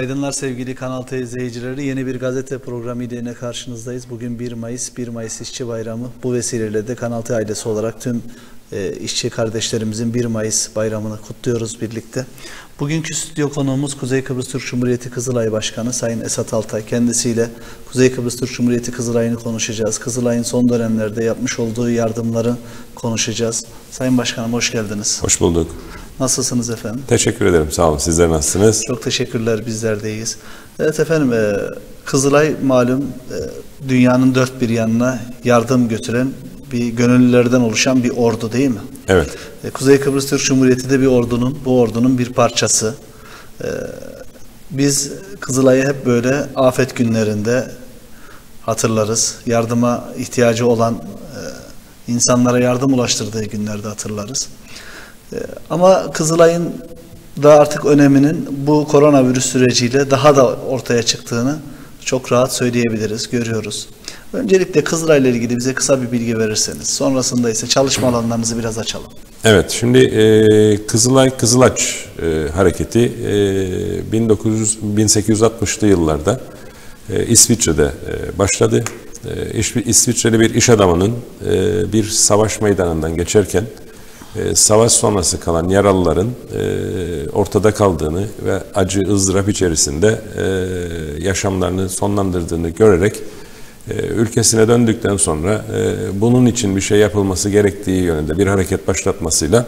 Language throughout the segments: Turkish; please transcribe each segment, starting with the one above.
Günaydınlar sevgili Kanal T izleyicileri. Yeni bir gazete programı ile yine karşınızdayız. Bugün 1 Mayıs, 1 Mayıs İşçi Bayramı. Bu vesileyle de Kanal T ailesi olarak tüm e, işçi kardeşlerimizin 1 Mayıs bayramını kutluyoruz birlikte. Bugünkü stüdyo konuğumuz Kuzey Kıbrıs Türk Cumhuriyeti Kızılay Başkanı Sayın Esat Altay. Kendisiyle Kuzey Kıbrıs Türk Cumhuriyeti Kızılay'ını konuşacağız. Kızılay'ın son dönemlerde yapmış olduğu yardımları konuşacağız. Sayın Başkanım hoş geldiniz. Hoş bulduk. Nasılsınız efendim? Teşekkür ederim. Sağ olun. Sizler nasılsınız? Çok teşekkürler. Bizler de iyiyiz. Evet efendim e, Kızılay malum e, dünyanın dört bir yanına yardım götüren bir gönüllülerden oluşan bir ordu değil mi? Evet. E, Kuzey Kıbrıs Türk Cumhuriyeti de bir ordunun, bu ordunun bir parçası. E, biz Kızılay'ı hep böyle afet günlerinde hatırlarız. Yardıma ihtiyacı olan e, insanlara yardım ulaştırdığı günlerde hatırlarız. E, ama Kızılay'ın da artık öneminin bu koronavirüs süreciyle daha da ortaya çıktığını çok rahat söyleyebiliriz, görüyoruz. Öncelikle Kızılay'la ilgili bize kısa bir bilgi verirseniz, sonrasında ise çalışma alanlarınızı biraz açalım. Evet, şimdi e, Kızılay Kızılaç e, hareketi e, 1900 1860'lı yıllarda e, İsviçre'de e, başladı. E, İsviçreli bir iş adamının e, bir savaş meydanından geçerken e, savaş sonrası kalan yaralıların e, ortada kaldığını ve acı ızdırap içerisinde e, yaşamlarını sonlandırdığını görerek e, ülkesine döndükten sonra e, bunun için bir şey yapılması gerektiği yönünde bir hareket başlatmasıyla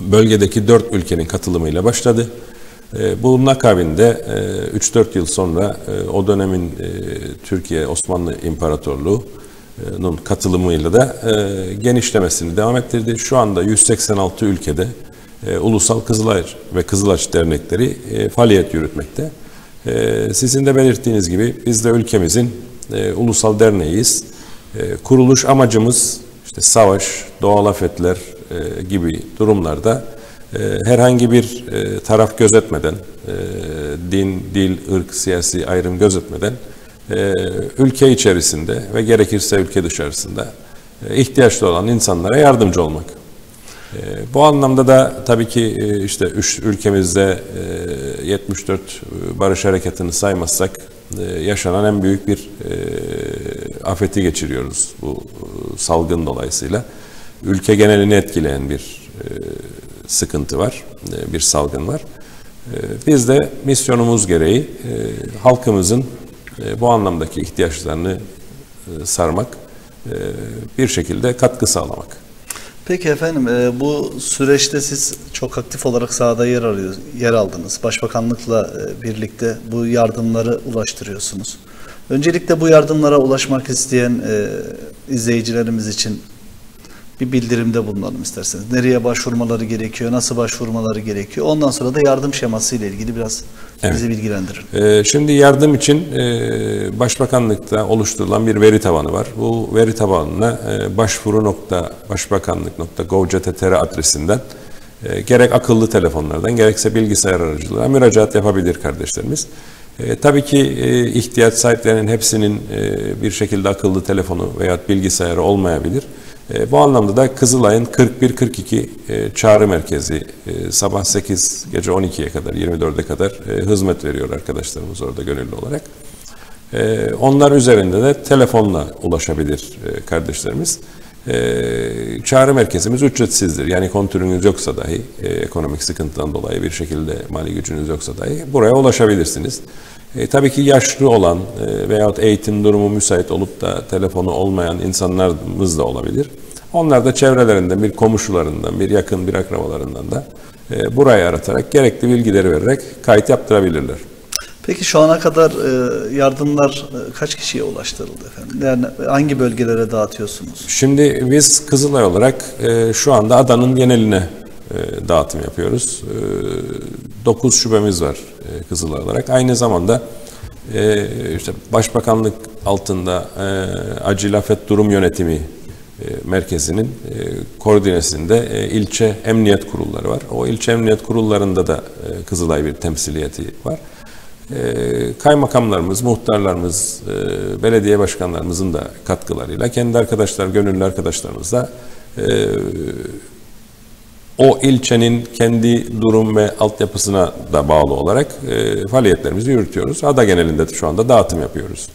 bölgedeki dört ülkenin katılımıyla başladı. E, bunun akabinde e, 3-4 yıl sonra e, o dönemin e, Türkiye Osmanlı İmparatorluğu nun katılımıyla da e, genişlemesini devam ettirdi. Şu anda 186 ülkede e, Ulusal Kızılay ve Kızılaç dernekleri e, faaliyet yürütmekte. Sizin de belirttiğiniz gibi biz de ülkemizin ulusal derneğiyiz. Kuruluş amacımız işte savaş, doğal afetler gibi durumlarda herhangi bir taraf gözetmeden, din, dil, ırk, siyasi ayrım gözetmeden ülke içerisinde ve gerekirse ülke dışarısında e, ihtiyaçlı olan insanlara yardımcı olmak. E, bu anlamda da tabii ki e, işte ülkemizde e, 74 barış hareketini saymazsak e, yaşanan en büyük bir e, afeti geçiriyoruz bu e, salgın dolayısıyla. Ülke genelini etkileyen bir e, sıkıntı var, e, bir salgın var. E, biz de misyonumuz gereği e, halkımızın e, bu anlamdaki ihtiyaçlarını e, sarmak, e, bir şekilde katkı sağlamak. Peki efendim bu süreçte siz çok aktif olarak sahada yer, alıyor, yer aldınız. Başbakanlıkla birlikte bu yardımları ulaştırıyorsunuz. Öncelikle bu yardımlara ulaşmak isteyen izleyicilerimiz için bir bildirimde bulunalım isterseniz. Nereye başvurmaları gerekiyor, nasıl başvurmaları gerekiyor. Ondan sonra da yardım şeması ile ilgili biraz evet. bizi bilgilendirin. Ee, şimdi yardım için e, Başbakanlıkta oluşturulan bir veri tabanı var. Bu veri tabanına e, başvuru.başbakanlık.gov.tr adresinden e, gerek akıllı telefonlardan gerekse bilgisayar aracılığıyla müracaat yapabilir kardeşlerimiz. E, tabii ki e, ihtiyaç sahiplerinin hepsinin e, bir şekilde akıllı telefonu veya bilgisayarı olmayabilir. E, bu anlamda da Kızılay'ın 41-42 e, çağrı merkezi e, sabah 8 gece 12'ye kadar 24'e kadar e, hizmet veriyor arkadaşlarımız orada gönüllü olarak. E, onlar üzerinde de telefonla ulaşabilir e, kardeşlerimiz. E, çağrı merkezimiz ücretsizdir. Yani kontürünüz yoksa dahi, e, ekonomik sıkıntıdan dolayı bir şekilde mali gücünüz yoksa dahi buraya ulaşabilirsiniz. E, tabii ki yaşlı olan e, veyahut eğitim durumu müsait olup da telefonu olmayan insanlarımız da olabilir. Onlar da çevrelerinden, bir komşularından, bir yakın bir akrabalarından da e, burayı aratarak gerekli bilgileri vererek kayıt yaptırabilirler. Peki şu ana kadar e, yardımlar e, kaç kişiye ulaştırıldı efendim? Yani hangi bölgelere dağıtıyorsunuz? Şimdi biz Kızılay olarak e, şu anda adanın geneline dağıtım yapıyoruz. E, 9 şubemiz var Kızılay olarak. Aynı zamanda işte Başbakanlık altında Acil Afet Durum Yönetimi merkezinin koordinesinde ilçe emniyet kurulları var. O ilçe emniyet kurullarında da Kızılay bir temsiliyeti var. E, kaymakamlarımız, muhtarlarımız, e, belediye başkanlarımızın da katkılarıyla kendi arkadaşlar, gönüllü arkadaşlarımız da e, o ilçenin kendi durum ve altyapısına da bağlı olarak e, faaliyetlerimizi yürütüyoruz. Ada genelinde de şu anda dağıtım yapıyoruz.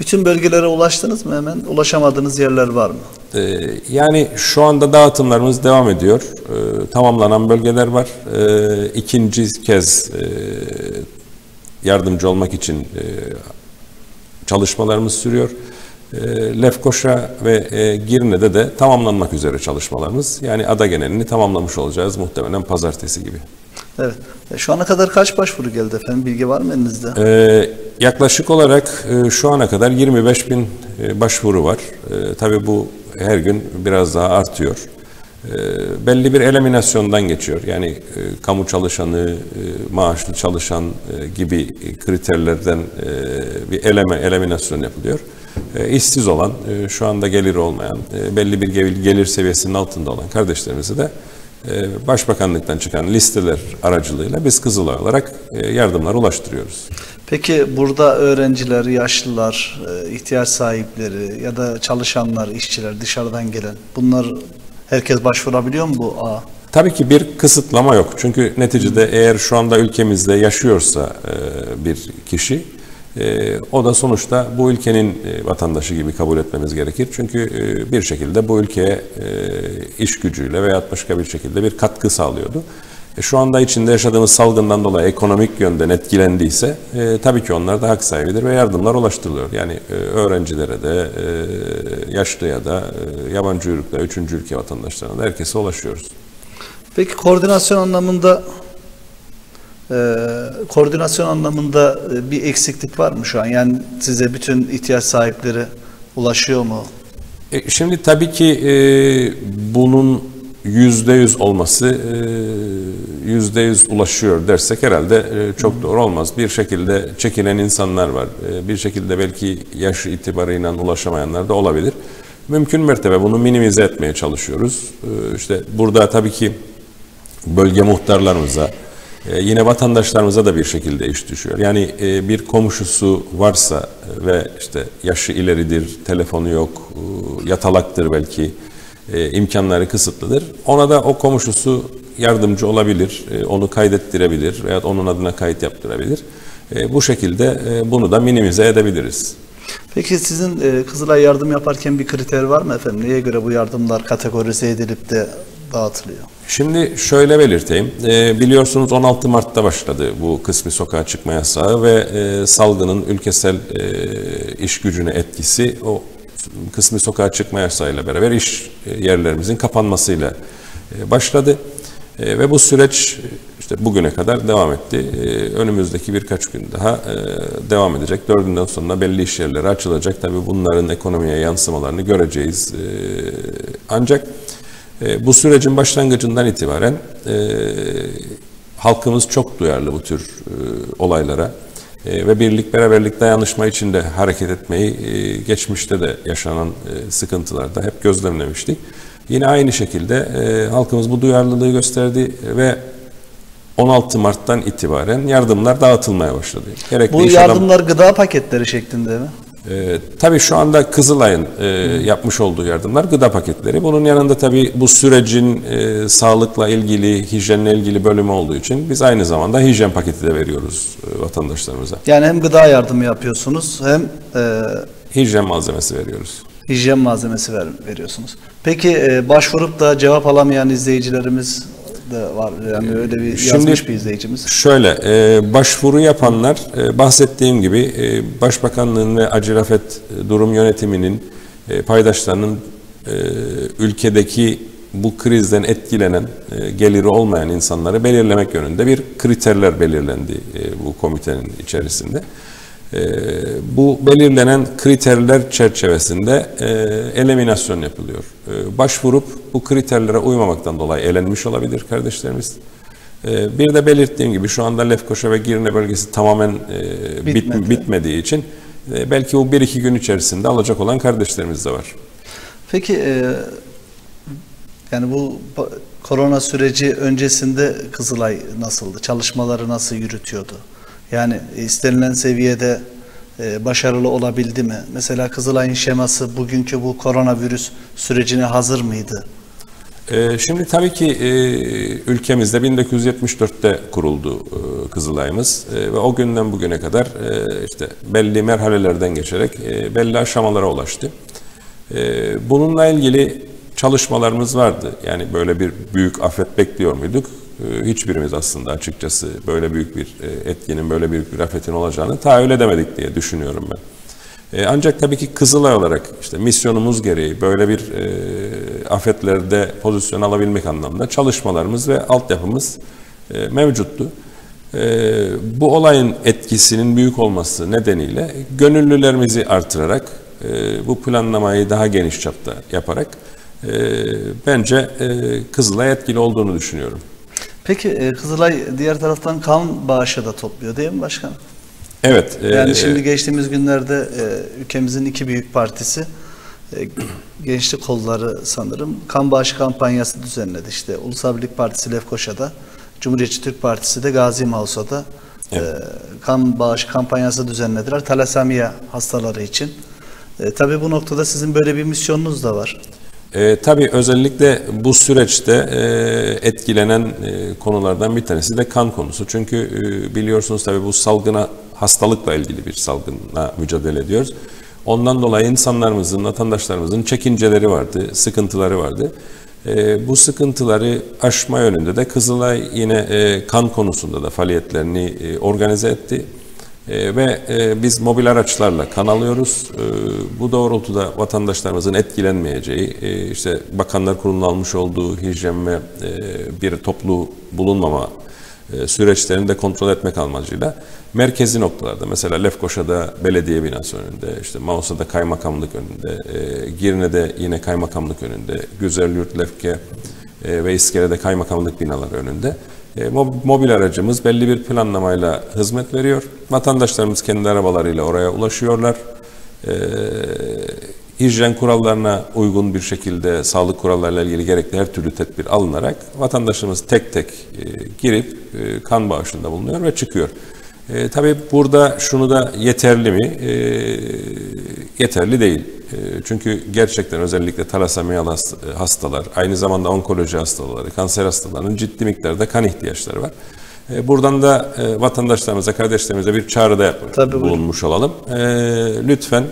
Bütün bölgelere ulaştınız mı hemen? Ulaşamadığınız yerler var mı? E, yani şu anda dağıtımlarımız devam ediyor. E, tamamlanan bölgeler var. E, ikinci kez e, yardımcı olmak için e, çalışmalarımız sürüyor. E, Lefkoşa ve e, Girne'de de tamamlanmak üzere çalışmalarımız. Yani ada genelini tamamlamış olacağız muhtemelen pazartesi gibi. Evet. E, Şu ana kadar kaç başvuru geldi efendim? Bilgi var mı elinizde? Ee, yaklaşık olarak e, şu ana kadar 25 bin e, başvuru var. E, tabii bu her gün biraz daha artıyor. E, belli bir eliminasyondan geçiyor. Yani e, kamu çalışanı, e, maaşlı çalışan e, gibi kriterlerden bir eleme, eliminasyon yapılıyor. E, olan, şu anda geliri olmayan, belli bir gelir, seviyesinin altında olan kardeşlerimizi de Başbakanlıktan çıkan listeler aracılığıyla biz Kızılay olarak e, yardımlar ulaştırıyoruz. Peki burada öğrenciler, yaşlılar, ihtiyaç sahipleri ya da çalışanlar, işçiler, dışarıdan gelen bunlar herkes başvurabiliyor mu bu A? Tabii ki bir kısıtlama yok. Çünkü neticede eğer şu anda ülkemizde yaşıyorsa e, bir kişi e, o da sonuçta bu ülkenin e, vatandaşı gibi kabul etmemiz gerekir. Çünkü bir şekilde bu ülkeye iş gücüyle veya başka bir şekilde bir katkı sağlıyordu. E, şu anda içinde yaşadığımız salgından dolayı ekonomik yönden etkilendiyse e, tabii ki onlar da hak sahibidir ve yardımlar ulaştırılıyor. Yani e, öğrencilere de, e, yaşlıya da, e, yabancı uyruklu, üçüncü ülke vatandaşlarına da herkese ulaşıyoruz. Peki koordinasyon anlamında e, koordinasyon anlamında e, bir eksiklik var mı şu an? Yani size bütün ihtiyaç sahipleri ulaşıyor mu? E, şimdi tabii ki e, bunun yüzde yüz olması e, yüzde yüz ulaşıyor dersek herhalde e, çok doğru olmaz. Bir şekilde çekilen insanlar var. E, bir şekilde belki yaş itibarıyla ulaşamayanlar da olabilir. Mümkün mertebe bunu minimize etmeye çalışıyoruz. İşte burada tabii ki bölge muhtarlarımıza, yine vatandaşlarımıza da bir şekilde iş düşüyor. Yani bir komşusu varsa ve işte yaşı ileridir, telefonu yok, yatalaktır belki, e, imkanları kısıtlıdır. Ona da o komşusu yardımcı olabilir, e, onu kaydettirebilir veya onun adına kayıt yaptırabilir. E, bu şekilde e, bunu da minimize edebiliriz. Peki sizin e, Kızılay yardım yaparken bir kriter var mı efendim? Neye göre bu yardımlar kategorize edilip de dağıtılıyor? Şimdi şöyle belirteyim. E, biliyorsunuz 16 Mart'ta başladı bu kısmi sokağa çıkma yasağı ve e, salgının ülkesel e, iş gücüne etkisi o kısmi sokağa çıkma yasağıyla beraber iş e, yerlerimizin kapanmasıyla e, başladı. E, ve bu süreç işte bugüne kadar devam etti. Önümüzdeki birkaç gün daha devam edecek. Dördünden sonra belli iş yerleri açılacak. Tabii bunların ekonomiye yansımalarını göreceğiz. Ancak bu sürecin başlangıcından itibaren halkımız çok duyarlı bu tür olaylara ve birlik, beraberlik, dayanışma içinde hareket etmeyi e, geçmişte de yaşanan e, sıkıntılarda hep gözlemlemiştik. Yine aynı şekilde e, halkımız bu duyarlılığı gösterdi ve 16 Mart'tan itibaren yardımlar dağıtılmaya başladı. Gerekli Bu iş adam- yardımlar gıda paketleri şeklinde mi? Ee, tabii şu anda Kızılay'ın e, yapmış olduğu yardımlar gıda paketleri. Bunun yanında tabii bu sürecin e, sağlıkla ilgili, hijyenle ilgili bölümü olduğu için biz aynı zamanda hijyen paketi de veriyoruz e, vatandaşlarımıza. Yani hem gıda yardımı yapıyorsunuz hem e, Hijyen malzemesi veriyoruz. hijyen malzemesi ver, veriyorsunuz. Peki e, başvurup da cevap alamayan izleyicilerimiz de var. Yani öyle bir Şimdi- yazmış bir izleyicimiz. Şöyle, e, başvuru yapanlar e, bahsettiğim gibi e, Başbakanlığın ve Acil Afet e, Durum Yönetimi'nin e, paydaşlarının e, ülkedeki bu krizden etkilenen, e, geliri olmayan insanları belirlemek yönünde bir kriterler belirlendi e, bu komitenin içerisinde. E, bu belirlenen kriterler çerçevesinde e, eliminasyon yapılıyor. E, başvurup bu kriterlere uymamaktan dolayı elenmiş olabilir kardeşlerimiz. E, bir de belirttiğim gibi şu anda Lefkoşa ve Girne bölgesi tamamen e, bit- Bitmedi. bitmediği için e, belki bu bir iki gün içerisinde alacak olan kardeşlerimiz de var. Peki yani bu korona süreci öncesinde Kızılay nasıldı? Çalışmaları nasıl yürütüyordu? Yani istenilen seviyede e, başarılı olabildi mi? Mesela Kızılay'ın şeması bugünkü bu koronavirüs sürecine hazır mıydı? Ee, Şimdi tabii ki e, ülkemizde 1974'te kuruldu e, Kızılay'ımız E, ve o günden bugüne kadar e, işte belli merhalelerden geçerek e, belli aşamalara ulaştı. E, Bununla ilgili çalışmalarımız vardı. Yani böyle bir büyük afet bekliyor muyduk? E, Hiçbirimiz aslında açıkçası böyle büyük bir e, etkinin, böyle büyük bir afetin olacağını tahayyül edemedik diye düşünüyorum ben. E, Ancak tabii ki Kızılay olarak işte misyonumuz gereği böyle bir e, afetlerde pozisyon alabilmek anlamında çalışmalarımız ve altyapımız mevcuttu. Bu olayın etkisinin büyük olması nedeniyle gönüllülerimizi artırarak bu planlamayı daha geniş çapta yaparak bence Kızılay etkili olduğunu düşünüyorum. Peki e, Kızılay diğer taraftan kan bağışı da topluyor değil mi başkanım? Evet. e, Yani şimdi geçtiğimiz günlerde e, ülkemizin iki büyük partisi e, gençlik kolları sanırım kan bağışı kampanyası düzenledi. İşte Ulusal Birlik Partisi Lefkoşa'da, Cumhuriyetçi Türk Partisi de Gazi Mauso'da e, kan bağışı kampanyası düzenlediler. Talasemiya hastaları için. E, tabii bu noktada sizin böyle bir misyonunuz da var. E, tabii özellikle bu süreçte e, etkilenen e, konulardan bir tanesi de kan konusu. Çünkü e, biliyorsunuz tabii bu salgına hastalıkla ilgili bir salgınla mücadele ediyoruz. Ondan dolayı insanlarımızın, vatandaşlarımızın çekinceleri vardı, sıkıntıları vardı. E, bu sıkıntıları aşma yönünde de Kızılay yine e, kan konusunda da faaliyetlerini e, organize etti. E, ve e, biz mobil araçlarla kan alıyoruz. E, bu doğrultuda vatandaşlarımızın etkilenmeyeceği, e, işte Bakanlar Kurulu'nun almış olduğu hijyen ve e, bir toplu bulunmama e, süreçlerini de kontrol etmek amacıyla merkezi noktalarda mesela Lefkoşa'da belediye binası önünde, işte Mausa'da kaymakamlık önünde, e, Girne'de yine kaymakamlık önünde, Güzelyurt, Lefke e, ve İskele'de kaymakamlık binaları önünde mobil aracımız belli bir planlamayla hizmet veriyor. Vatandaşlarımız kendi arabalarıyla oraya ulaşıyorlar. E, hijyen kurallarına uygun bir şekilde sağlık kurallarıyla ilgili gerekli her türlü tedbir alınarak vatandaşımız tek tek e, girip e, kan bağışında bulunuyor ve çıkıyor. E, tabii burada şunu da yeterli mi? E, yeterli değil. E, çünkü gerçekten özellikle talasemiyalı hast- hastalar, aynı zamanda onkoloji hastaları, kanser hastalarının ciddi miktarda kan ihtiyaçları var. E, buradan da e, vatandaşlarımıza, kardeşlerimize bir çağrıda Tabii, buyurun. bulunmuş olalım. E, lütfen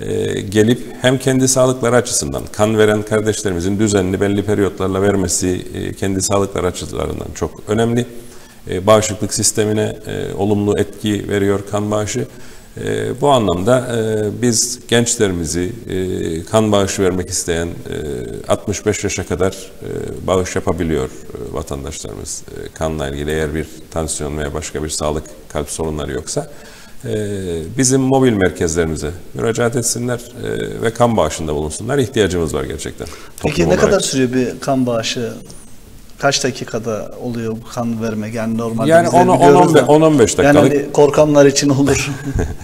e, gelip hem kendi sağlıkları açısından kan veren kardeşlerimizin düzenli belli periyotlarla vermesi e, kendi sağlıkları açılarından çok önemli. E, bağışıklık sistemine e, olumlu etki veriyor kan bağışı. E, bu anlamda e, biz gençlerimizi e, kan bağışı vermek isteyen e, 65 yaşa kadar e, bağış yapabiliyor e, vatandaşlarımız. E, kanla ilgili eğer bir tansiyon veya başka bir sağlık kalp sorunları yoksa e, bizim mobil merkezlerimize müracaat etsinler e, ve kan bağışında bulunsunlar. İhtiyacımız var gerçekten. Peki ne olarak. kadar sürüyor bir kan bağışı? Kaç dakikada oluyor bu kan vermek? Yani normalde Yani bizler 10 biliyoruz da. 10-15 dakikalık Yani hani korkanlar için olur.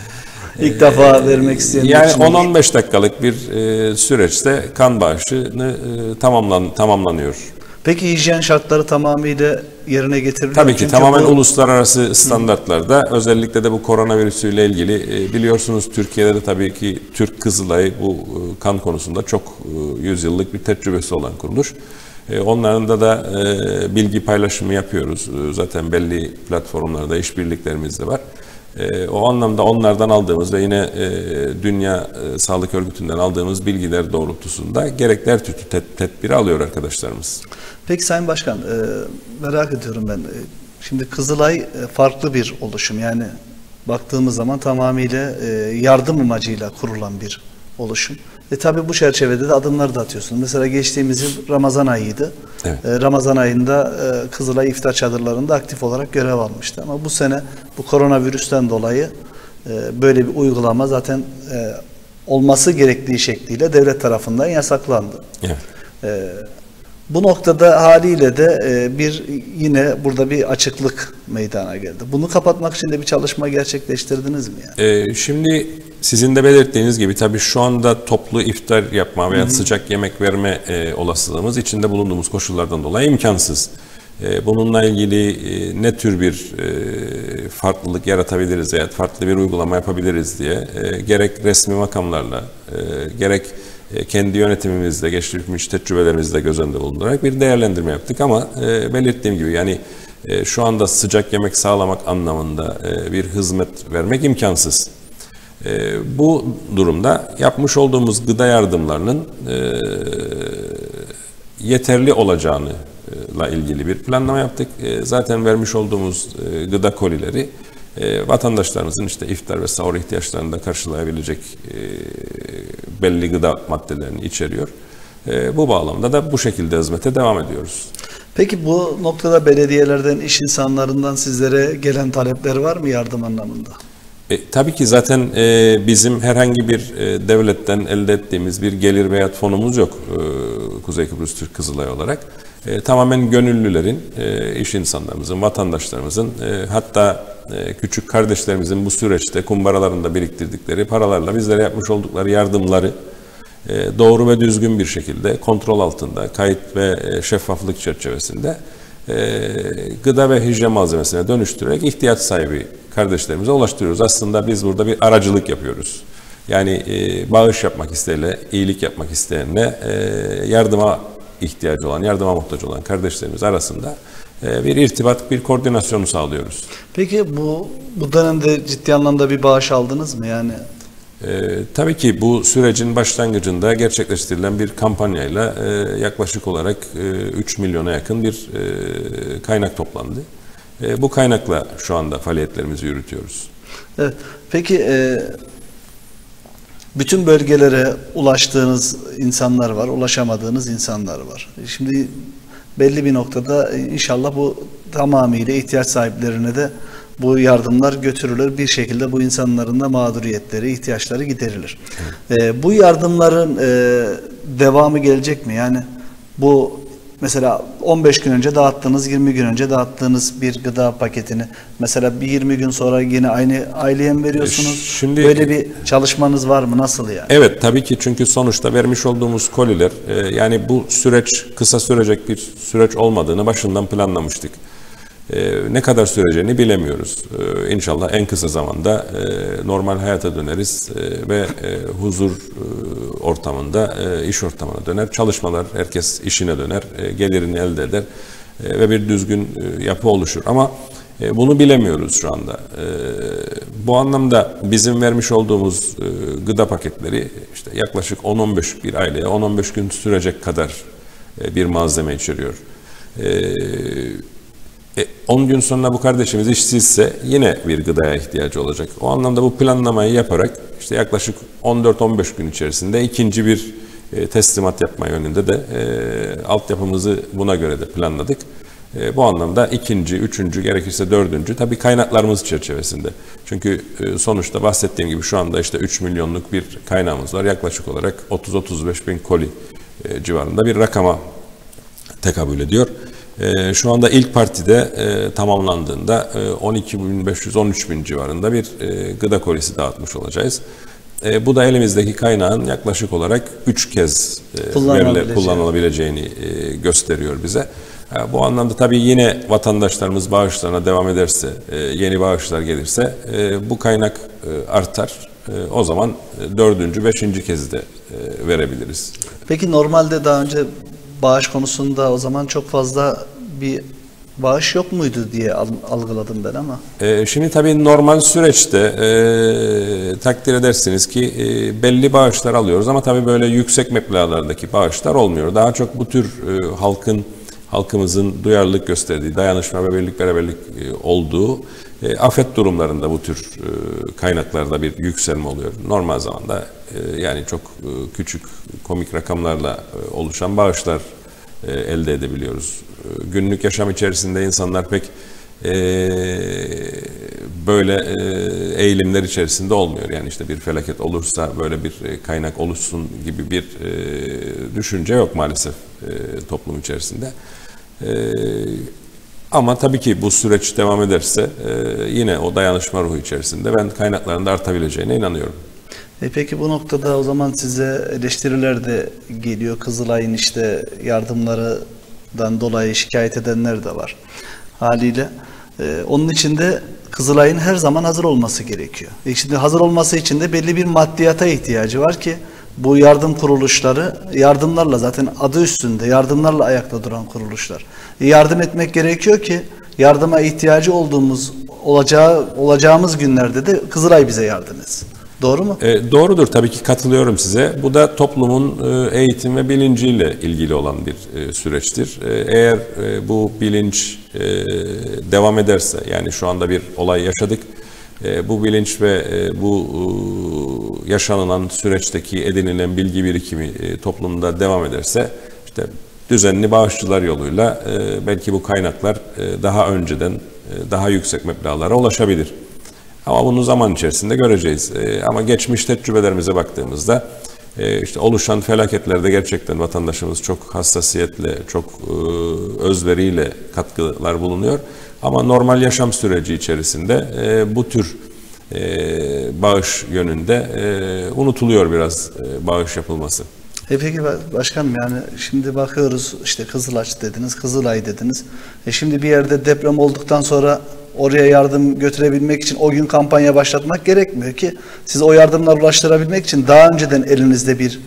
İlk defa vermek isteyenler Yani için olur. 10-15 dakikalık bir e, süreçte kan bağışını e, tamamlan tamamlanıyor. Peki hijyen şartları tamamıyla yerine getiriliyor. Tabii ki Çünkü tamamen bu- uluslararası standartlarda özellikle de bu koronavirüsüyle ilgili e, biliyorsunuz Türkiye'de de tabii ki Türk Kızılayı bu kan konusunda çok yüzyıllık bir tecrübesi olan kuruluş. E, Onların da e, bilgi paylaşımı yapıyoruz. E, Zaten belli platformlarda işbirliklerimiz de var. O anlamda onlardan aldığımız ve yine Dünya Sağlık Örgütü'nden aldığımız bilgiler doğrultusunda gerekli her türlü ted- tedbiri alıyor arkadaşlarımız. Peki Sayın Başkan, merak ediyorum ben. Şimdi Kızılay farklı bir oluşum. Yani baktığımız zaman tamamıyla yardım amacıyla kurulan bir oluşum. E tabi bu çerçevede de adımları da atıyorsunuz. Mesela geçtiğimiz yıl Ramazan ayıydı. Evet. E, Ramazan ayında e, Kızılay iftar çadırlarında aktif olarak görev almıştı. Ama bu sene bu koronavirüsten dolayı e, böyle bir uygulama zaten e, olması gerektiği şekliyle devlet tarafından yasaklandı. Evet. Ee, bu noktada haliyle de e, bir yine burada bir açıklık meydana geldi. Bunu kapatmak için de bir çalışma gerçekleştirdiniz mi yani? Ee, şimdi sizin de belirttiğiniz gibi tabii şu anda toplu iftar yapma veya sıcak yemek verme e, olasılığımız içinde bulunduğumuz koşullardan dolayı imkansız. E, bununla ilgili e, ne tür bir e, farklılık yaratabiliriz veya farklı bir uygulama yapabiliriz diye e, gerek resmi makamlarla e, gerek kendi yönetimimizde, geçmiş tecrübelerimizde göz önünde bulundurarak bir değerlendirme yaptık ama e, belirttiğim gibi yani e, şu anda sıcak yemek sağlamak anlamında e, bir hizmet vermek imkansız. E, bu durumda yapmış olduğumuz gıda yardımlarının e, yeterli olacağını ile ilgili bir planlama yaptık. E, zaten vermiş olduğumuz e, gıda kolileri e, vatandaşlarımızın işte iftar ve sahur ihtiyaçlarını da karşılayabilecek belli gıda maddelerini içeriyor. Bu bağlamda da bu şekilde hizmete devam ediyoruz. Peki bu noktada belediyelerden, iş insanlarından sizlere gelen talepler var mı yardım anlamında? E, tabii ki zaten e, bizim herhangi bir e, devletten elde ettiğimiz bir gelir veya fonumuz yok e, Kuzey Kıbrıs Türk Kızılay olarak. E, tamamen gönüllülerin, e, iş insanlarımızın, vatandaşlarımızın e, hatta e, küçük kardeşlerimizin bu süreçte kumbaralarında biriktirdikleri paralarla bizlere yapmış oldukları yardımları e, doğru ve düzgün bir şekilde kontrol altında, kayıt ve e, şeffaflık çerçevesinde e, gıda ve hijyen malzemesine dönüştürerek ihtiyaç sahibi kardeşlerimize ulaştırıyoruz. Aslında biz burada bir aracılık yapıyoruz. Yani bağış yapmak isteyenle, iyilik yapmak isteyenle e, yardıma ihtiyacı olan, yardıma muhtaç olan kardeşlerimiz arasında bir irtibat, bir koordinasyonu sağlıyoruz. Peki bu bu dönemde ciddi anlamda bir bağış aldınız mı? Yani ee, tabii ki bu sürecin başlangıcında gerçekleştirilen bir kampanyayla e, yaklaşık olarak e, 3 milyona yakın bir e, kaynak toplandı. E, bu kaynakla şu anda faaliyetlerimizi yürütüyoruz. Evet. Peki e, bütün bölgelere ulaştığınız insanlar var, ulaşamadığınız insanlar var. Şimdi belli bir noktada inşallah bu tamamıyla ihtiyaç sahiplerine de bu yardımlar götürülür. Bir şekilde bu insanların da mağduriyetleri, ihtiyaçları giderilir. Evet. E, bu yardımların e, devamı gelecek mi? Yani bu Mesela 15 gün önce dağıttığınız, 20 gün önce dağıttığınız bir gıda paketini mesela bir 20 gün sonra yine aynı aileye mi veriyorsunuz? E, şimdi böyle bir çalışmanız var mı? Nasıl yani? Evet tabii ki çünkü sonuçta vermiş olduğumuz koliler e, yani bu süreç kısa sürecek bir süreç olmadığını başından planlamıştık. E, ne kadar süreceğini bilemiyoruz. E, inşallah en kısa zamanda e, normal hayata döneriz e, ve e, huzur ortamında, iş ortamına döner. Çalışmalar, herkes işine döner, gelirini elde eder ve bir düzgün yapı oluşur. Ama bunu bilemiyoruz şu anda. Bu anlamda bizim vermiş olduğumuz gıda paketleri işte yaklaşık 10-15 bir aileye 10-15 gün sürecek kadar bir malzeme içeriyor. E, e, 10 gün sonra bu kardeşimiz işsizse yine bir gıdaya ihtiyacı olacak. O anlamda bu planlamayı yaparak işte yaklaşık 14-15 gün içerisinde ikinci bir e, teslimat yapma yönünde de e, altyapımızı buna göre de planladık. E, bu anlamda ikinci, üçüncü, gerekirse dördüncü tabii kaynaklarımız çerçevesinde. Çünkü e, sonuçta bahsettiğim gibi şu anda işte 3 milyonluk bir kaynağımız var. Yaklaşık olarak 30-35 bin koli e, civarında bir rakama tekabül ediyor. E, şu anda ilk partide e, tamamlandığında e, 12.500-13 bin civarında bir e, gıda kolisi dağıtmış olacağız. E, bu da elimizdeki kaynağın yaklaşık olarak 3 kez e, verile, kullanılabileceğini e, gösteriyor bize. E, bu anlamda tabii yine vatandaşlarımız bağışlarına devam ederse, e, yeni bağışlar gelirse e, bu kaynak e, artar. E, o zaman e, dördüncü, beşinci kez de e, verebiliriz. Peki normalde daha önce bağış konusunda o zaman çok fazla bir bağış yok muydu diye algıladım ben ama. E, şimdi tabii normal süreçte e, takdir edersiniz ki e, belli bağışlar alıyoruz ama tabii böyle yüksek meblağlardaki bağışlar olmuyor. Daha çok bu tür e, halkın halkımızın duyarlılık gösterdiği, dayanışma ve birlik beraberlik e, olduğu e, afet durumlarında bu tür e, kaynaklarda bir yükselme oluyor. Normal zamanda yani çok küçük komik rakamlarla oluşan bağışlar elde edebiliyoruz. Günlük yaşam içerisinde insanlar pek böyle eğilimler içerisinde olmuyor. Yani işte bir felaket olursa böyle bir e, kaynak oluşsun gibi bir e, düşünce yok maalesef e, toplum içerisinde. Ama tabii ki bu süreç devam ederse yine o dayanışma ruhu içerisinde ben kaynakların da artabileceğine inanıyorum. E peki bu noktada o zaman size eleştiriler de geliyor. Kızılay'ın işte yardımlarından dolayı şikayet edenler de var. Haliyle onun için de Kızılay'ın her zaman hazır olması gerekiyor. E şimdi hazır olması için de belli bir maddiyata ihtiyacı var ki Bu yardım kuruluşları yardımlarla zaten adı üstünde yardımlarla ayakta duran kuruluşlar. E, yardım etmek gerekiyor ki yardıma ihtiyacı olduğumuz olacağı olacağımız günlerde de Kızılay bize yardım etsin. Doğru mu? E, doğrudur tabii ki katılıyorum size. Bu da toplumun e, eğitim ve bilinciyle ilgili olan bir e, süreçtir. E, eğer e, bu bilinç e, devam ederse yani şu anda bir olay yaşadık. E, bu bilinç ve e, bu e, yaşanılan süreçteki edinilen bilgi birikimi e, toplumda devam ederse işte düzenli bağışçılar yoluyla e, belki bu kaynaklar e, daha önceden e, daha yüksek meblağlara ulaşabilir. Ama bunu zaman içerisinde göreceğiz. E, ama geçmiş tecrübelerimize baktığımızda e, işte oluşan felaketlerde gerçekten vatandaşımız çok hassasiyetle, çok e, özveriyle katkılar bulunuyor. Ama normal yaşam süreci içerisinde e, bu tür bağış yönünde unutuluyor biraz bağış yapılması. E peki başkanım yani şimdi bakıyoruz işte Kızılaç dediniz, Kızılay dediniz. E şimdi bir yerde deprem olduktan sonra oraya yardım götürebilmek için o gün kampanya başlatmak gerekmiyor ki siz o yardımları ulaştırabilmek için daha önceden elinizde bir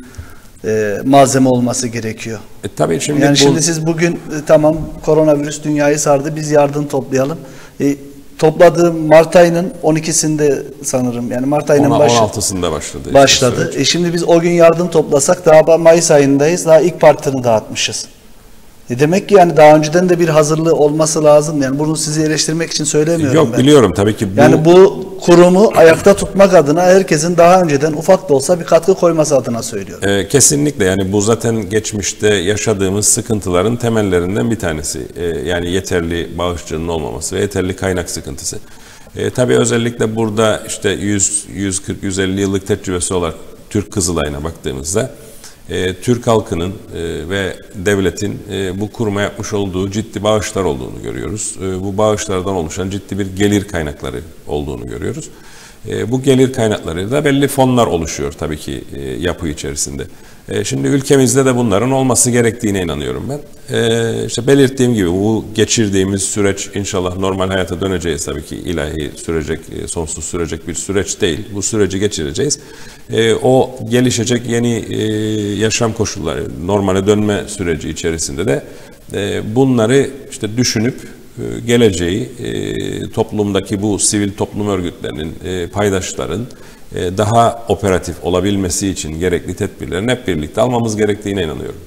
e, malzeme olması gerekiyor. E, tabii şimdi yani bu... şimdi siz bugün e, tamam koronavirüs dünyayı sardı biz yardım toplayalım. E, topladığı Mart ayının 12'sinde sanırım yani Mart ayının Ona, başı 16'sında başladı. başladı. E şimdi biz o gün yardım toplasak daha Mayıs ayındayız. Daha ilk partını dağıtmışız. E demek ki yani daha önceden de bir hazırlığı olması lazım. Yani bunu sizi eleştirmek için söylemiyorum Yok ben. biliyorum tabii ki. Bu... Yani bu kurumu ayakta tutmak adına herkesin daha önceden ufak da olsa bir katkı koyması adına söylüyorum. E, kesinlikle yani bu zaten geçmişte yaşadığımız sıkıntıların temellerinden bir tanesi. E, yani yeterli bağışçının olmaması ve yeterli kaynak sıkıntısı. E, tabii özellikle burada işte 100, 140, 150 yıllık tecrübesi olarak Türk Kızılay'ına baktığımızda e, Türk halkının e, ve devletin e, bu kuruma yapmış olduğu ciddi bağışlar olduğunu görüyoruz. Bu bağışlardan oluşan ciddi bir gelir kaynakları olduğunu görüyoruz. Bu gelir kaynakları da belli fonlar oluşuyor tabii ki yapı içerisinde. E, şimdi ülkemizde de bunların olması gerektiğine inanıyorum ben. E, işte belirttiğim gibi bu geçirdiğimiz süreç inşallah normal hayata döneceğiz tabii ki ilahi sürecek, e, sonsuz sürecek bir süreç değil. Bu süreci geçireceğiz. E, o gelişecek yeni yaşam koşulları, normale dönme süreci içerisinde de bunları işte düşünüp geleceği toplumdaki bu sivil toplum örgütlerinin, paydaşların daha operatif olabilmesi için gerekli tedbirlerin hep birlikte almamız gerektiğine inanıyorum.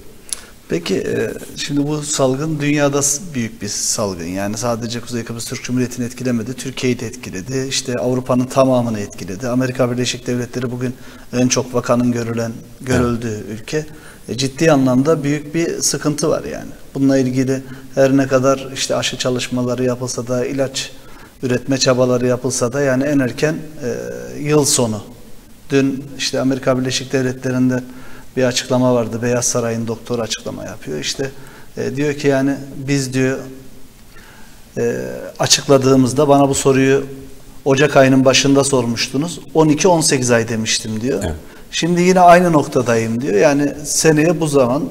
Peki e, şimdi bu salgın dünyada büyük bir salgın. Yani sadece Kuzey Kıbrıs Türk Cumhuriyeti'ni etkilemedi, Türkiye'yi de etkiledi. İşte Avrupa'nın tamamını etkiledi. Amerika Birleşik Devletleri bugün en çok vakanın görülen, görüldüğü evet. ülke. E, ciddi anlamda büyük bir sıkıntı var yani. Bununla ilgili her ne kadar işte aşı çalışmaları yapılsa da ilaç üretme çabaları yapılsa da yani en erken e, yıl sonu. Dün işte Amerika Birleşik Devletleri'nde bir açıklama vardı. Beyaz Saray'ın doktor açıklama yapıyor. İşte e, diyor ki yani biz diyor e, açıkladığımızda bana bu soruyu Ocak ayının başında sormuştunuz. 12-18 ay demiştim diyor. Evet. Şimdi yine aynı noktadayım diyor. Yani seneye bu zaman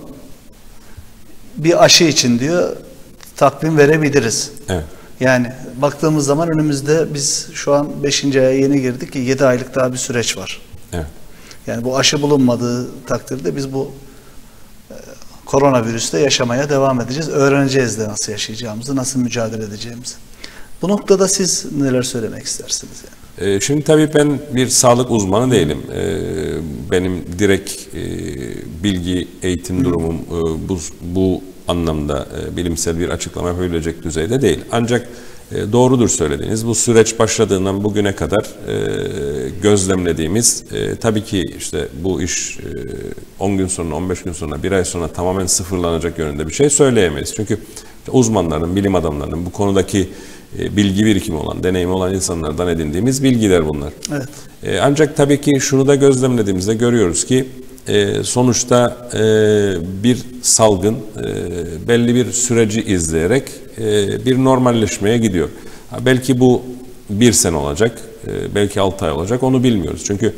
bir aşı için diyor takvim verebiliriz. Evet. Yani baktığımız zaman önümüzde biz şu an 5. aya yeni girdik ki 7 aylık daha bir süreç var. Evet. Yani bu aşı bulunmadığı takdirde biz bu e, koronavirüste yaşamaya devam edeceğiz. Öğreneceğiz de nasıl yaşayacağımızı, nasıl mücadele edeceğimizi. Bu noktada siz neler söylemek istersiniz? Yani? E, şimdi tabii ben bir sağlık uzmanı değilim. E, benim direkt bilgi, eğitim durumum bu, bu anlamda bilimsel bir açıklama yapabilecek düzeyde değil. Ancak e, doğrudur söylediğiniz. Bu süreç başladığından bugüne kadar e, gözlemlediğimiz e, tabii ki işte bu iş e, 10 gün sonra 15 gün sonra bir ay sonra tamamen sıfırlanacak yönünde bir şey söyleyemeyiz. Çünkü uzmanların, bilim adamlarının bu konudaki e, bilgi birikimi olan, deneyimi olan insanlardan edindiğimiz bilgiler bunlar. Evet. E, ancak tabii ki şunu da gözlemlediğimizde görüyoruz ki e, sonuçta e, bir salgın e, belli bir süreci izleyerek e, bir normalleşmeye gidiyor. Ha, belki bu bir sene olacak, e, belki altı ay olacak onu bilmiyoruz. Çünkü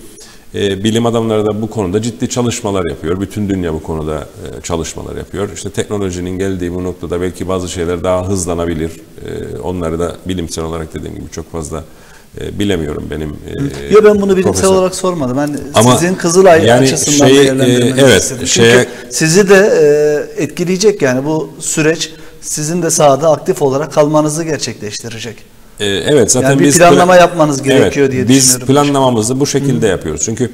e, bilim adamları da bu konuda ciddi çalışmalar yapıyor. Bütün dünya bu konuda e, çalışmalar yapıyor. İşte teknolojinin geldiği bu noktada belki bazı şeyler daha hızlanabilir. E, onları da bilimsel olarak dediğim gibi çok fazla e, bilemiyorum benim. E, Yo ben bunu bilimsel profesör- olarak sormadım. Ben Ama sizin Kızılay yani açısından şey, değerlendirmenizi e, evet, istedim. şeye- Çünkü sizi de e, etkileyecek yani bu süreç sizin de sahada aktif olarak kalmanızı gerçekleştirecek. Ee, evet zaten Yani bir biz planlama pla- yapmanız gerekiyor diye Biz düşünüyorum. planlamamızı bu şekilde yapıyoruz. Çünkü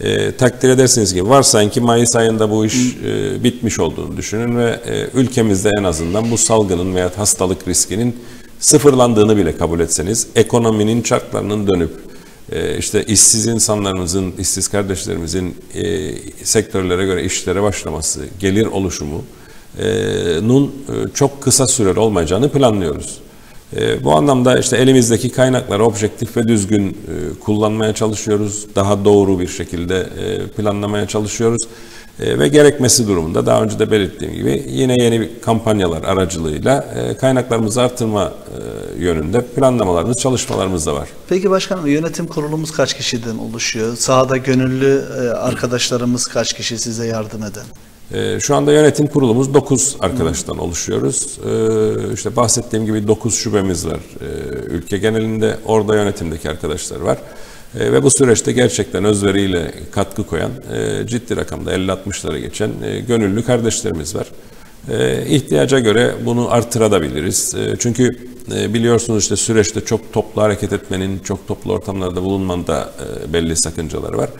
e, takdir edersiniz ki varsayın ki Mayıs ayında bu iş e, bitmiş olduğunu düşünün ve e, ülkemizde en azından bu salgının veya hastalık riskinin sıfırlandığını bile kabul etseniz ekonominin çarklarının dönüp e, işte işsiz insanlarımızın, işsiz kardeşlerimizin e, sektörlere göre işlere başlaması, gelir oluşumu e, çok kısa süreli olmayacağını planlıyoruz. Bu anlamda işte elimizdeki kaynakları objektif ve düzgün kullanmaya çalışıyoruz. Daha doğru bir şekilde planlamaya çalışıyoruz. E, ve gerekmesi durumunda daha önce de belirttiğim gibi yine yeni kampanyalar aracılığıyla e, kaynaklarımızı artırma e, yönünde planlamalarımız, çalışmalarımız da var. Peki başkanım yönetim kurulumuz kaç kişiden oluşuyor? Sahada gönüllü e, arkadaşlarımız kaç kişi size yardım eden? Ee, Şu anda yönetim kurulumuz 9 arkadaştan oluşuyoruz. Ee, İşte bahsettiğim gibi 9 şubemiz var ee, ülke genelinde. Orada yönetimdeki arkadaşlar var. Ee, Ve bu süreçte gerçekten özveriyle katkı koyan, e, ciddi rakamda 50-60'lara geçen e, gönüllü kardeşlerimiz var. Ee, ihtiyaca göre bunu artırabiliriz. Ee, Çünkü e, biliyorsunuz işte süreçte çok toplu hareket etmenin, çok toplu ortamlarda bulunmanın da e, belli sakıncaları var.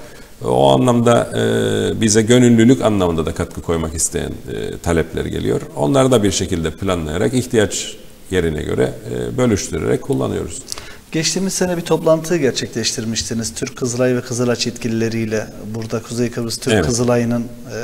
O anlamda e, bize gönüllülük anlamında da katkı koymak isteyen e, talepler geliyor. Onları da bir şekilde planlayarak ihtiyaç yerine göre e, bölüştürerek kullanıyoruz. Geçtiğimiz sene bir toplantı gerçekleştirmiştiniz. Türk Kızılay ve Kızılaç yetkilileriyle. Burada Kuzey Kıbrıs Türk Evet. Kızılay'ının e,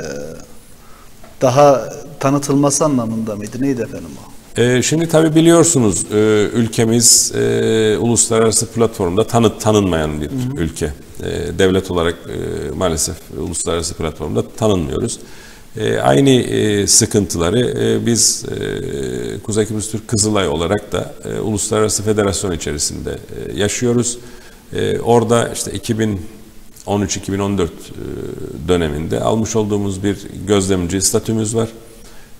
daha tanıtılması anlamında mıydı? Neydi efendim o? E, şimdi tabii biliyorsunuz e, ülkemiz e, uluslararası platformda tanı, tanınmayan bir ülke. E, devlet olarak e, maalesef uluslararası platformda tanınmıyoruz. E, aynı e, sıkıntıları e, biz e, Kuzey Kıbrıs Türk Kızılay olarak da e, uluslararası federasyon içerisinde e, yaşıyoruz. E, orada işte 2013-2014 e, döneminde almış olduğumuz bir gözlemci statümüz var.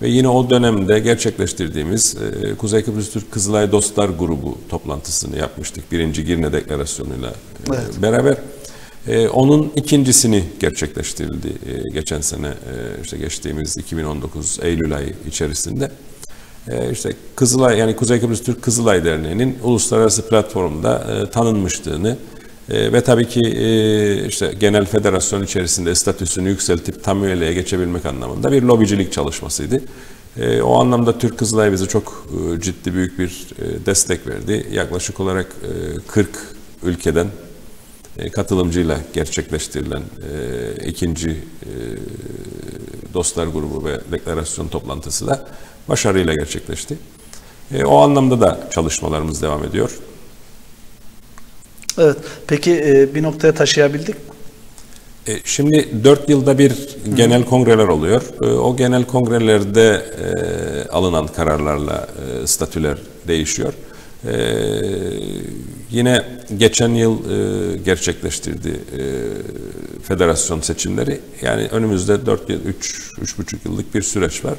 Ve yine o dönemde gerçekleştirdiğimiz e, Kuzey Kıbrıs Türk Kızılay Dostlar Grubu toplantısını yapmıştık. Birinci Girne Deklarasyonu'yla e, Evet. beraber. E, onun ikincisini gerçekleştirildi e, geçen sene e, işte geçtiğimiz 2019 Eylül ayı içerisinde. E, işte Kızılay yani Kuzey Kıbrıs Türk Kızılay Derneği'nin uluslararası platformda e, tanınmışlığını e, ve tabii ki e, işte genel federasyon içerisinde statüsünü yükseltip tam üyeliğe geçebilmek anlamında bir lobicilik çalışmasıydı. E, o anlamda Türk Kızılay bize çok e, ciddi büyük bir e, destek verdi. Yaklaşık olarak e, 40 ülkeden katılımcıyla gerçekleştirilen e, ikinci e, dostlar grubu ve deklarasyon toplantısı da başarıyla gerçekleşti. E, o anlamda da çalışmalarımız devam ediyor. Evet. Peki e, bir noktaya taşıyabildik mi? E, Şimdi dört yılda bir genel kongreler oluyor. E, O genel kongrelerde e, alınan kararlarla e, statüler değişiyor. E, Yine geçen yıl e, gerçekleştirdi e, federasyon seçimleri. Yani önümüzde 4 yıl, 3, 3,5 yıllık bir süreç var.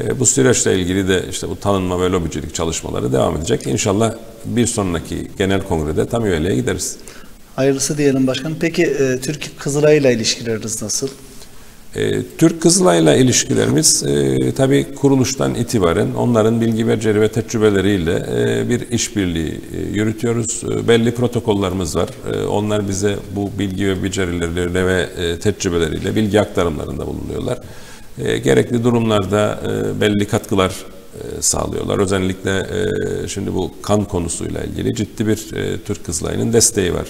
E, Bu süreçle ilgili de işte bu tanınma ve lobicilik çalışmaları devam edecek. İnşallah bir sonraki genel kongrede tam üyeliğe gideriz. Hayırlısı diyelim başkanım. Peki e, Türk Kızılay'la ilişkileriniz nasıl? E, Türk Kızılay'la ilişkilerimiz e, tabii kuruluştan itibaren onların bilgi beceri ve tecrübeleriyle e, bir işbirliği yürütüyoruz. Belli protokollarımız var. Onlar bize bu bilgi ve becerileriyle ve tecrübeleriyle bilgi aktarımlarında bulunuyorlar. Gerekli durumlarda belli katkılar sağlıyorlar. Özellikle şimdi bu kan konusuyla ilgili ciddi bir Türk Kızılay'ın desteği var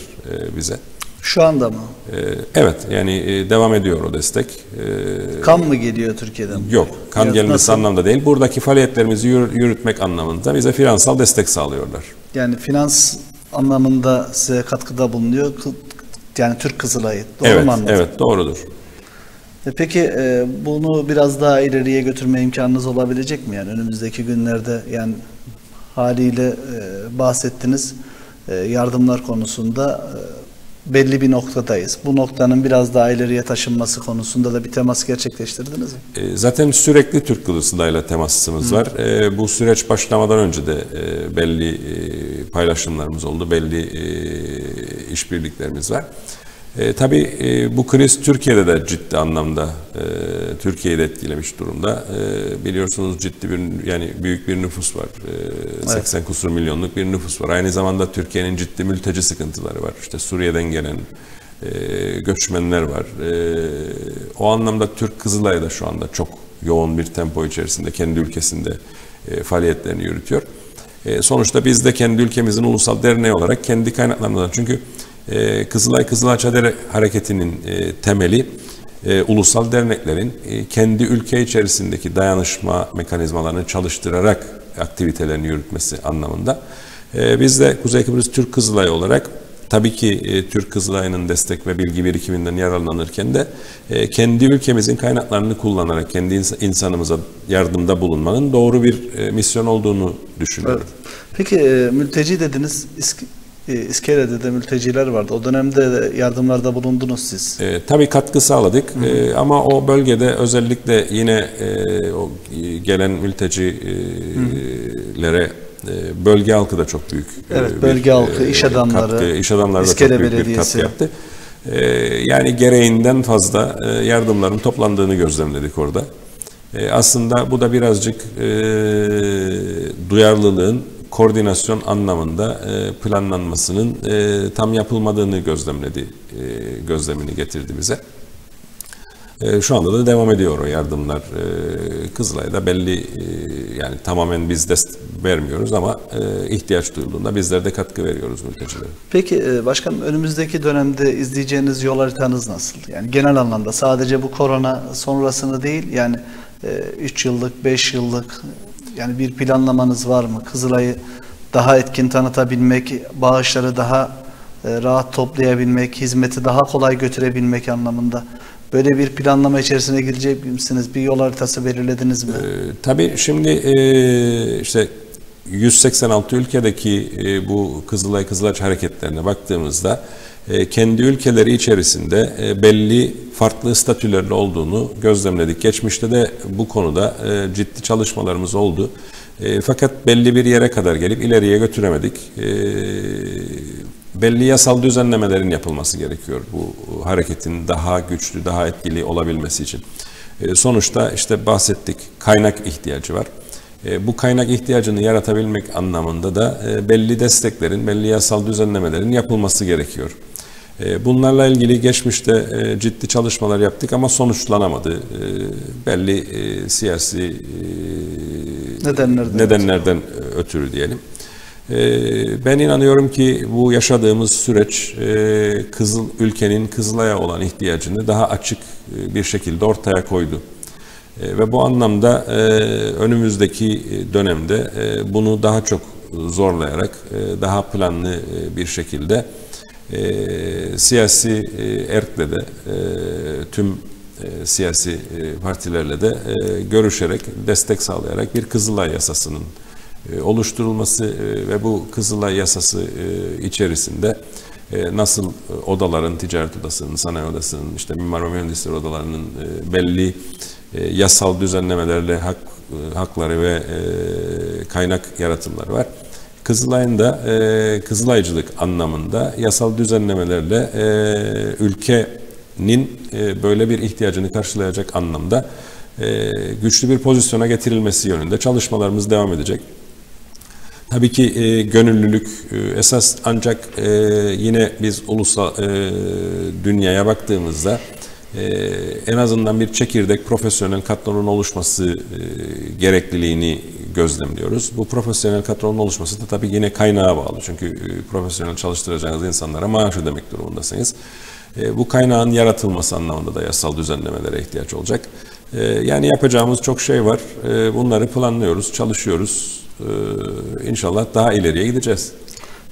bize. Şu anda mı? E, evet yani e, devam ediyor o destek. E, Kan mı geliyor Türkiye'den? Yok, kan Ya gelmesi nasıl? anlamda değil. Buradaki faaliyetlerimizi yürü- yürütmek anlamında bize finansal destek sağlıyorlar. Yani finans anlamında size katkıda bulunuyor. Yani Türk Kızılay'ı. Doğru evet, mu anladım? evet doğrudur. E Peki e, bunu biraz daha ileriye götürme imkanınız olabilecek mi? Yani önümüzdeki günlerde yani haliyle bahsettiniz yardımlar konusunda belli bir noktadayız. Bu noktanın biraz daha ileriye taşınması konusunda da bir temas gerçekleştirdiniz mi? E, Zaten sürekli Türk Kızılay'la temasımız var. E, Bu süreç başlamadan önce de e, belli e, paylaşımlarımız oldu, belli e, işbirliklerimiz var. E, tabii e, bu kriz Türkiye'de de ciddi anlamda e, Türkiye'yi de etkilemiş durumda. E, biliyorsunuz ciddi bir yani büyük bir nüfus var. E, 80 evet. kusur milyonluk bir nüfus var. Aynı zamanda Türkiye'nin ciddi mülteci sıkıntıları var. İşte Suriye'den gelen e, göçmenler var. E, o anlamda Türk Kızılay'ı da şu anda çok yoğun bir tempo içerisinde kendi ülkesinde e, faaliyetlerini yürütüyor. E, sonuçta biz de kendi ülkemizin ulusal derneği olarak kendi kaynaklarımızdan çünkü e, Kızılay Kızılay Çadır Hareketi'nin e, temeli e, ulusal derneklerin e, kendi ülke içerisindeki dayanışma mekanizmalarını çalıştırarak aktivitelerini yürütmesi anlamında. Biz de Kuzey Kıbrıs Türk Kızılay olarak tabii ki Türk Kızılay'ın destek ve bilgi birikiminden yararlanırken de kendi ülkemizin kaynaklarını kullanarak kendi insanımıza yardımda bulunmanın doğru bir misyon olduğunu düşünüyorum. Evet. Peki mülteci dediniz. E, İskele'de de mülteciler vardı. O dönemde de yardımlarda bulundunuz siz. E, tabii katkı sağladık e, ama o bölgede özellikle yine e, o gelen mültecilere e, bölge halkı da çok büyük. E, evet, bölge bir, halkı, iş adamları, katkı, iş adamları da çok büyük bir katkı yaptı. E, yani gereğinden fazla e, yardımların toplandığını gözlemledik orada. E, aslında bu da birazcık e, duyarlılığın koordinasyon anlamında e, planlanmasının e, tam yapılmadığını gözlemledi, e, gözlemini getirdi bize. Şu anda da devam ediyor o yardımlar. Kızılay'da belli yani tamamen biz de vermiyoruz ama ihtiyaç duyulduğunda bizler de katkı veriyoruz mültecilere. Peki başkanım önümüzdeki dönemde izleyeceğiniz yol haritanız nasıl? Yani genel anlamda sadece bu korona sonrasını değil yani 3 yıllık, 5 yıllık yani bir planlamanız var mı? Kızılay'ı daha etkin tanıtabilmek, bağışları daha e, rahat toplayabilmek, hizmeti daha kolay götürebilmek anlamında böyle bir planlama içerisine girecek misiniz? Bir yol haritası belirlediniz mi? Ee, tabii şimdi e, işte 186 ülkedeki e, bu Kızılay Kızılaç hareketlerine baktığımızda kendi ülkeleri içerisinde e, belli farklı statülerle olduğunu gözlemledik. Geçmişte de bu konuda e, ciddi çalışmalarımız oldu. Fakat belli bir yere kadar gelip ileriye götüremedik. Belli yasal düzenlemelerin yapılması gerekiyor bu hareketin daha güçlü, daha etkili olabilmesi için. Sonuçta işte bahsettik kaynak ihtiyacı var. Bu kaynak ihtiyacını yaratabilmek anlamında da belli desteklerin, belli yasal düzenlemelerin yapılması gerekiyor. E, bunlarla ilgili geçmişte e, ciddi çalışmalar yaptık ama sonuçlanamadı. E, belli siyasi nedenlerden, nedenlerden ötürü diyelim. Ben inanıyorum ki bu yaşadığımız süreç Kızıl ülkenin Kızılay'a olan ihtiyacını daha açık bir şekilde ortaya koydu. Ve bu anlamda önümüzdeki dönemde bunu daha çok zorlayarak, daha planlı bir şekilde e, siyasi e, erkle de e, tüm e, siyasi e, partilerle de e, görüşerek, destek sağlayarak bir Kızılay yasasının e, oluşturulması e, ve bu Kızılay yasası e, içerisinde e, nasıl e, odaların, ticaret odasının, sanayi odasının, işte mimar ve mühendisler odalarının e, belli yasal düzenlemelerle hak, hakları ve kaynak yaratımları var. Kızılay'ın da e, Kızılaycılık anlamında yasal düzenlemelerle e, ülkenin e, böyle bir ihtiyacını karşılayacak anlamda e, güçlü bir pozisyona getirilmesi yönünde çalışmalarımız devam edecek. Tabii ki e, gönüllülük e, esas ancak e, yine biz ulusal e, dünyaya baktığımızda e, en azından bir çekirdek profesyonel kadronun oluşması e, gerekliliğini gözlemliyoruz. Bu profesyonel kadronun oluşması da tabii yine kaynağa bağlı. Çünkü e, profesyonel çalıştıracağınız insanlara maaş ödemek durumundasınız. E, bu kaynağın yaratılması anlamında da yasal düzenlemelere ihtiyaç olacak. E, yani yapacağımız çok şey var. Bunları planlıyoruz, çalışıyoruz. İnşallah daha ileriye gideceğiz.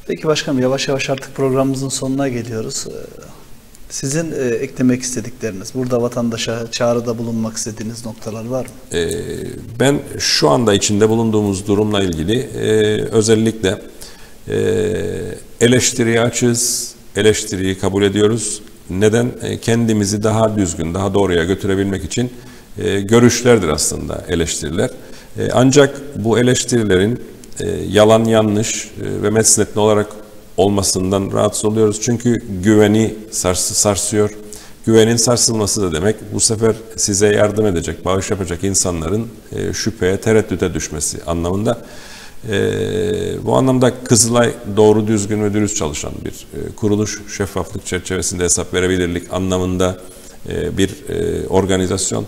Peki başkanım yavaş yavaş artık programımızın sonuna geliyoruz. Sizin e, eklemek istedikleriniz, burada vatandaşa çağrıda bulunmak istediğiniz noktalar var mı? E, ben şu anda içinde bulunduğumuz durumla ilgili e, özellikle e, eleştiriye açız, eleştiriyi kabul ediyoruz. Neden? E, kendimizi daha düzgün, daha doğruya götürebilmek için e, görüşlerdir aslında eleştiriler. E, ancak bu eleştirilerin e, yalan yanlış e, ve mesnetli olarak olmasından rahatsız oluyoruz. Çünkü güveni sarsı, sarsıyor. Güvenin sarsılması da demek bu sefer size yardım edecek, bağış yapacak insanların e, şüpheye, tereddüte düşmesi anlamında. E, bu anlamda Kızılay doğru düzgün ve dürüst çalışan bir e, kuruluş, şeffaflık çerçevesinde hesap verebilirlik anlamında e, bir e, organizasyon.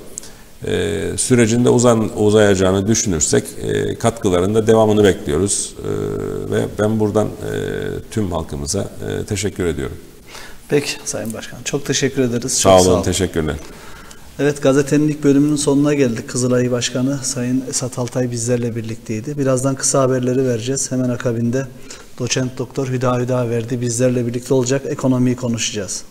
E, sürecinde uzan, uzayacağını düşünürsek e, katkılarında devamını bekliyoruz. E, ve ben buradan e, tüm halkımıza e, teşekkür ediyorum. Peki Sayın Başkan. Çok teşekkür ederiz. Sağ Çok olun, teşekkürler. Evet gazetenin ilk bölümünün sonuna geldik. Kızılay Başkanı Sayın Esat Altay bizlerle birlikteydi. Birazdan kısa haberleri vereceğiz. Hemen akabinde doçent doktor Hüda Hüda verdi bizlerle birlikte olacak. Ekonomiyi konuşacağız.